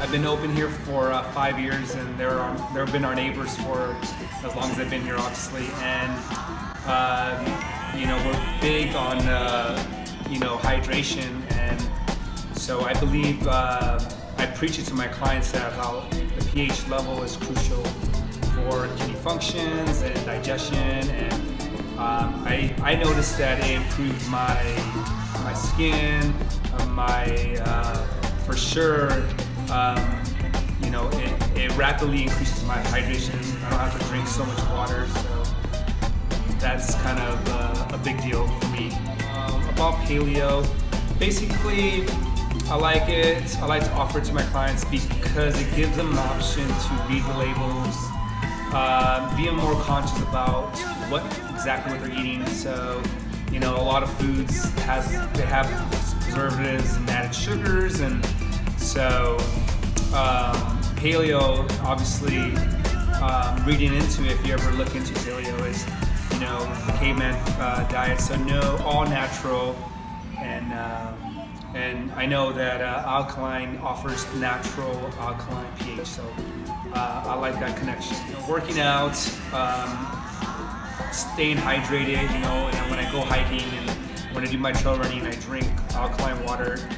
I've been open here for uh, five years, and they're our, they've been our neighbors for as long as I've been here, obviously. And um, you know, we're big on uh, you know hydration, and so I believe uh, I preach it to my clients that how the pH level is crucial for kidney functions and digestion, and um, I I noticed that it improved my my skin, my uh, for sure um, you know, it, it rapidly increases my hydration. I don't have to drink so much water, so that's kind of uh, a big deal for me. Um, about paleo, basically, I like it. I like to offer it to my clients because it gives them an option to read the labels, uh, be more conscious about what exactly what they're eating. So, you know, a lot of foods has they have preservatives and added sugars and so um, paleo, obviously, um, reading into it, if you ever look into paleo, is you know caveman uh, diet. So no, all natural, and uh, and I know that uh, alkaline offers natural alkaline pH. So uh, I like that connection. You know, working out, um, staying hydrated. You know, and when I go hiking and when I do my trail running, I drink alkaline water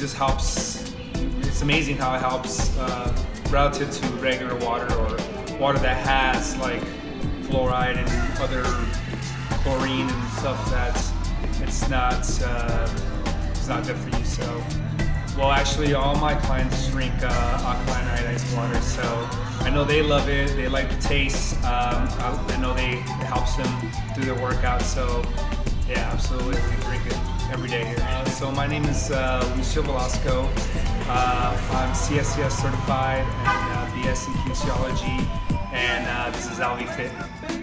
just helps. It's amazing how it helps uh, relative to regular water or water that has like fluoride and other chlorine and stuff that it's not uh, it's not good for you. So, well, actually, all my clients drink uh, alkaline ionized water, so I know they love it. They like the taste. Um, I know they it helps them do their workout. So, yeah, absolutely, we drink it every day here. So my name is uh, Lucio Velasco. Uh, I'm CSCS certified and uh, BS in kinesiology, and uh, this is LV Fit.